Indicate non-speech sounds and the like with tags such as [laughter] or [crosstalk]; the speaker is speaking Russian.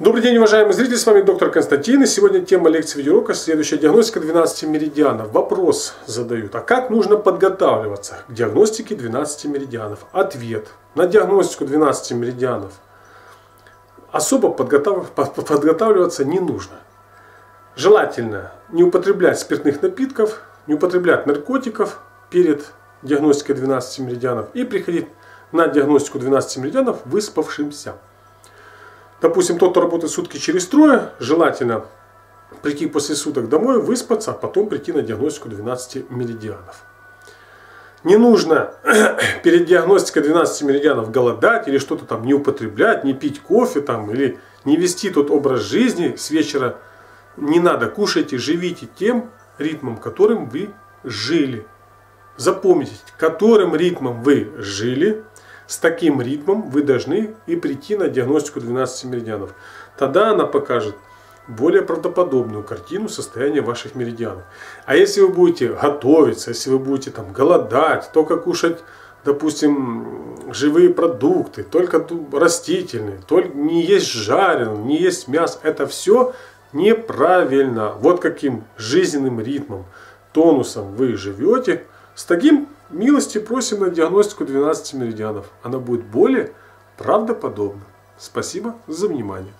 Добрый день, уважаемые зрители, с вами доктор Константин. И сегодня тема лекции видеоурока «Следующая диагностика 12 меридианов». Вопрос задают, а как нужно подготавливаться к диагностике 12 меридианов? Ответ. На диагностику 12 меридианов особо подготавливаться не нужно. Желательно не употреблять спиртных напитков, не употреблять наркотиков перед диагностикой 12 меридианов и приходить на диагностику 12 меридианов выспавшимся. Допустим, тот, кто работает сутки через трое, желательно прийти после суток домой, выспаться, а потом прийти на диагностику 12 меридианов. Не нужно [clears throat] перед диагностикой 12 меридианов голодать или что-то там не употреблять, не пить кофе там, или не вести тот образ жизни с вечера. Не надо, кушайте, живите тем ритмом, которым вы жили. Запомните, которым ритмом вы жили, с таким ритмом вы должны и прийти на диагностику 12 меридианов. Тогда она покажет более правдоподобную картину состояния ваших меридианов. А если вы будете готовиться, если вы будете там голодать, только кушать, допустим, живые продукты, только растительные, только не есть жареное, не есть мясо, это все неправильно. Вот каким жизненным ритмом, тонусом вы живете, с таким Милости просим на диагностику 12 меридианов. Она будет более правдоподобна. Спасибо за внимание.